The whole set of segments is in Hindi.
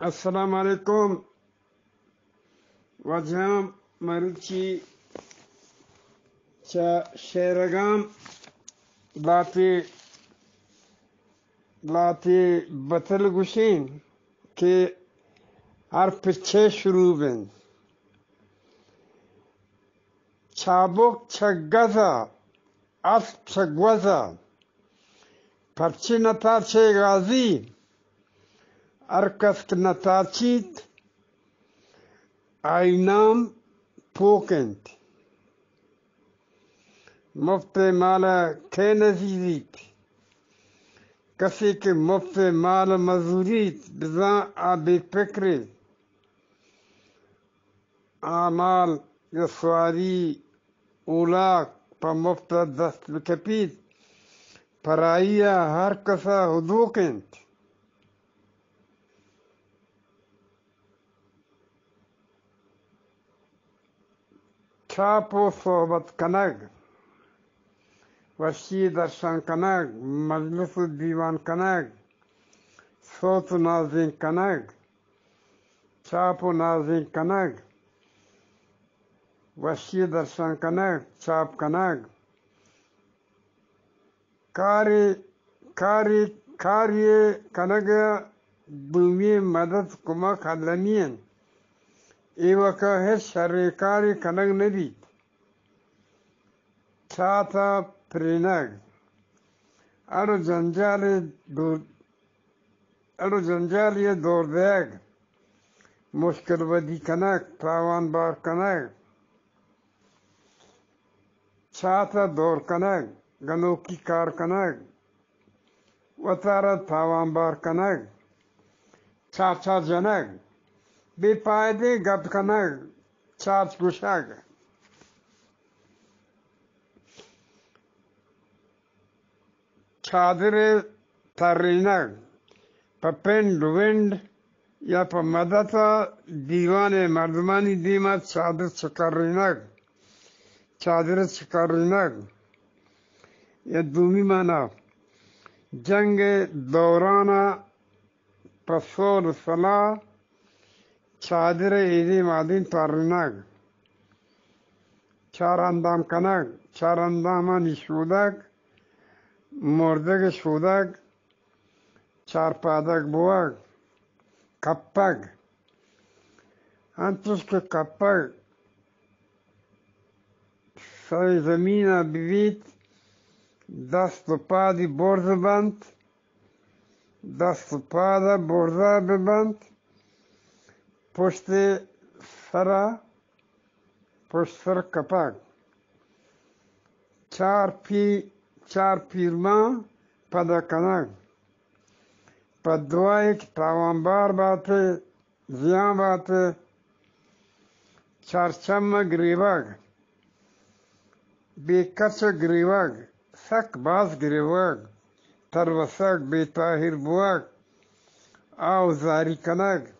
अस्सलाम वालेकुम वजह मरुची चा शेरगाम लाती लाती बतल गुशीन के हर पिछे शुरू बिन छाबुक छगजा अस छगवजा पर्ची नथा छे गाजी arkastinatachit aynam pokent. Mufte mala kenezizit. Kasi ki mufte mala mazurit bizan abik pekri. Amal yaswari ulak pa mufte dast bikapit. Paraya har kasa hudukent. छापो सोबत कनक वशी दर्शन कनक मजलिस दीवान कनक सोच नाजी कनक छापो नाजिन कनक वशी दर्शन कनक छाप कनक कारी कारी कार्य कनक भूमि मदद कुमा खलमियन ඒවක සර්වකාරී කනක් कनक छाता प्रेरक अरु जंजाली दूर अरु जंजाल दूर देख मुश्किल बदी कनक तावान बार कनक छाता दौर कनक गनो की कार कनक वतारा थावान बार कनक छाछा जनक बेफायदे गप कनग चाच गुशाग छादरे तरिनग पपेंड विंड या पर मदता दीवाने मर्दमानी दीमा चादर चकरिनग चादर चकरिनग या दूमी माना, जंग दौराना पसोल सलाह чадире иди мадин тарлинак чарандамканак чарандамани шудак мурдаги шудак чарпадак бувак каппак. Антушки каппак сари замина бивид дасту пади борза банд дасту пада борза бибанд Pustera, Puster Kapak. Char pi, char pirma pada kanak. Padwaik pavambar bate, ziyan bate, çarşamba grivag, birkaç grivag, sakbaz grivag, tarvasak betahir buak, av zari kanak.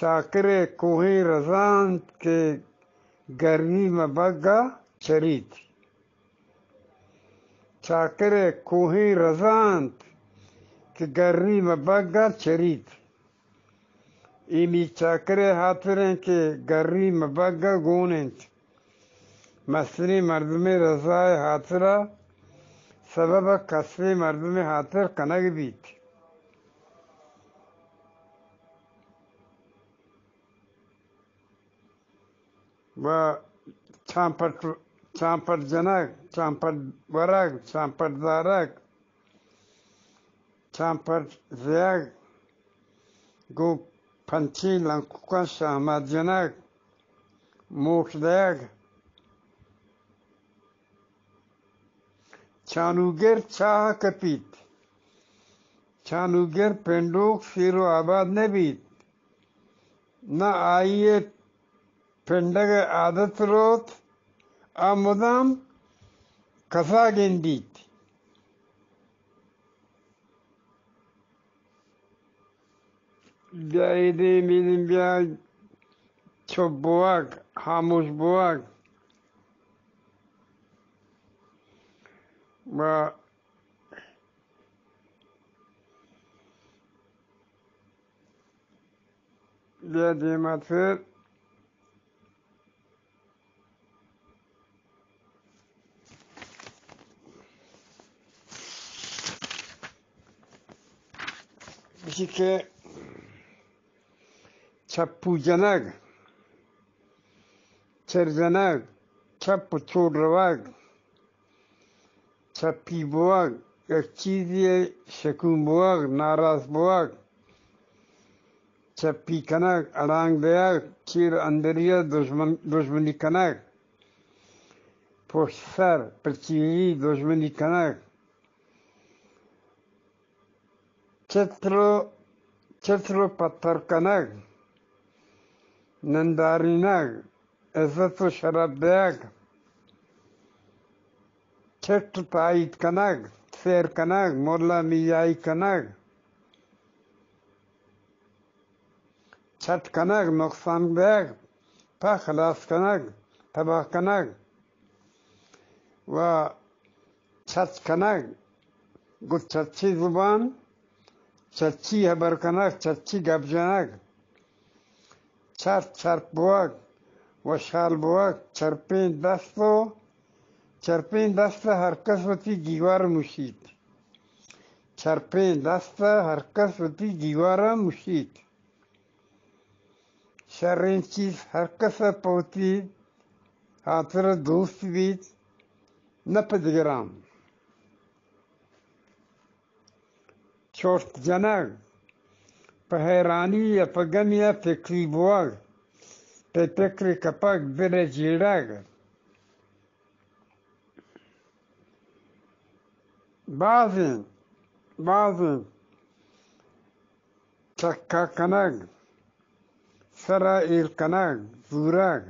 चाकरे कोही रजान के गर्मी में बग्गा चरी चाकरे कोही रजान के गर्मी में बग्गा चरी थी इमी चाकरे हाथरे के गर्मी में बग्गा गोने। मसरी मर्द में रजाए हाथरा, सबब कसरे मर्द में हाथर कनक भी थी व छापट छापटजनक छापट वरक छापटधारक छापट व्यग सहमत जनक मोक्ष दैग छानूगिर छाह कपीत छानूगिर पेंडोक शेरो आबाद ने बीत, न आइए പെണ്ടക ആദത്രോത് ആ മുതാം കസാഗെന്തീറ്റ് Gayri milim ya çok boğak, hamuş boğak. Ve dediğim atır किसी के छप्पू जनक चरजनक छप रवाग छप्पी चीज़ ये शकूम बुआग नाराज़ बुआग छप्पी कनक, अड़ांग दयाग चीर अंदरिया दुश्मन, दुश्मनी कनक, पोस्टर प्रचीरी दुश्मनी कनक। चित्र चित्र पत्थर कनक नंदारी नग इज़्ज़त शरब बैग छिट ताइट कनक शेर कनक मोला मियाई कनक छठ कनक नुकसान बैग खलास कनक तबाह कनक व छठ कनक गुच्छी ज़ुबान चच्ची हबरकनक चच्ची गबजनक छर छर बुअक वशाल बुअक चरपे दस्तो चरपे दस्त हरकसवती गीवार मुशीत चरपे दस्त हरकसवती गीवार मुशीत शर्रें चीज़ हरकस पोती हाथर दोस्त बीच नपदग्राम Čort janag, paherani ya pagamia pekli buag, pe pekli kapag bere jirag. Bazı, bazı çakka kanag, sara il kanag, zurag.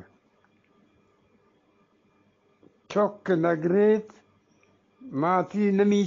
Çok nagret, mati nami